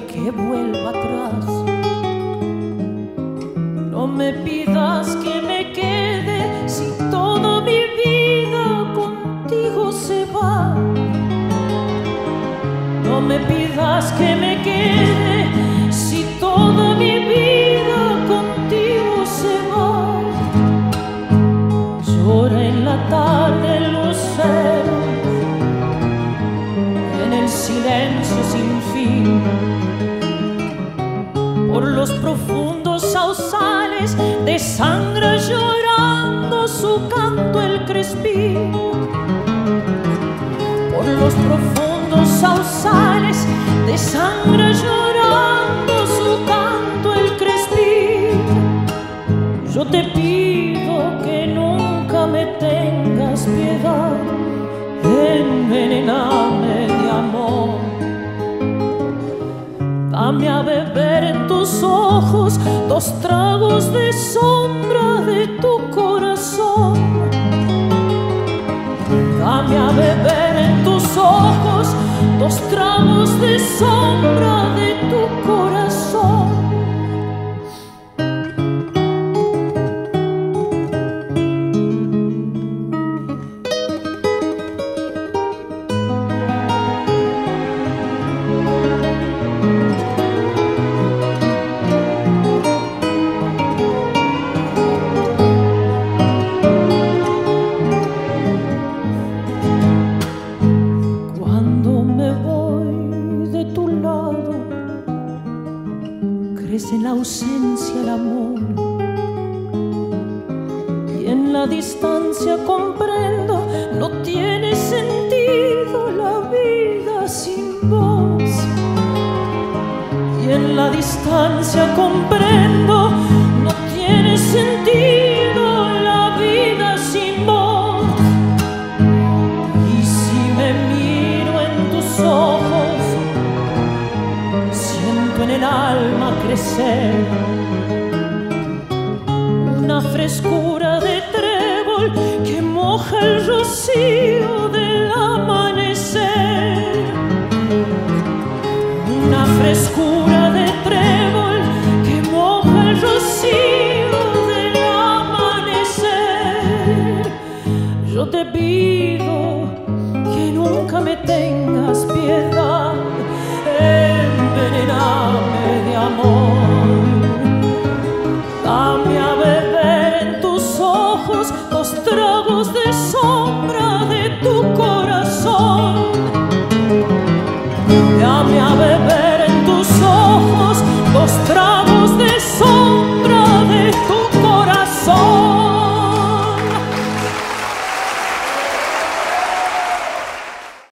que vuelva atrás. No me pidas que me quede si toda mi vida contigo se va. No me pidas que me quede si toda mi vida contigo se va. Llora en la tarde el lucero en el silencio sin fin por los profundos sausales de sangre llorando su canto el crespín yo te pido que nunca me tengas piedad envenename de amor Dame a beber en tus ojos dos tragos de sombra de tu corazón. Dos tragos de sombra de tu corazón. Crece en la ausencia el amor. Y en la distancia comprendo, crecer una frescura de trébol que moja el rocío del amanecer. Una frescura de trébol que moja el rocío del amanecer. Yo te pido que nunca me tengas piedad, ojos dos tragos de sombra de tu corazón. Dame a beber en tus ojos dos tragos